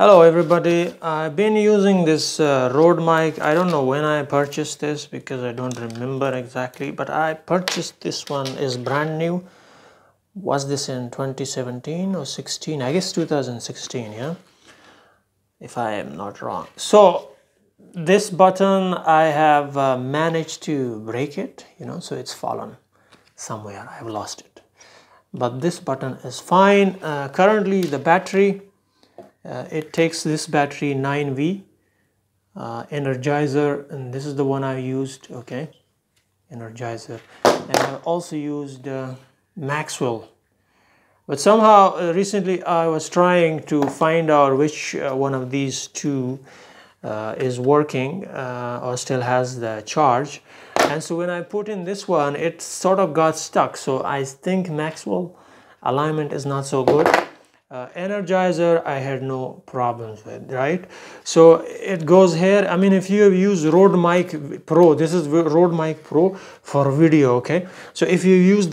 Hello everybody, I've been using this uh, Rode mic. I don't know when I purchased this because I don't remember exactly, but I purchased this one is brand new. Was this in 2017 or 16? I guess 2016, yeah. If I am not wrong. So this button I have uh, managed to break it, you know, so it's fallen somewhere. I've lost it. But this button is fine. Uh, currently the battery uh, it takes this battery 9V uh, Energizer and this is the one I used okay? Energizer. And I've also used uh, Maxwell. But somehow uh, recently I was trying to find out which uh, one of these two uh, is working or still has the charge. And so when I put in this one it sort of got stuck. So I think Maxwell alignment is not so good uh, energizer i had no problems with right? So it goes here. I mean if you use rode mic pro this is rode mic pro for video okay? So if you use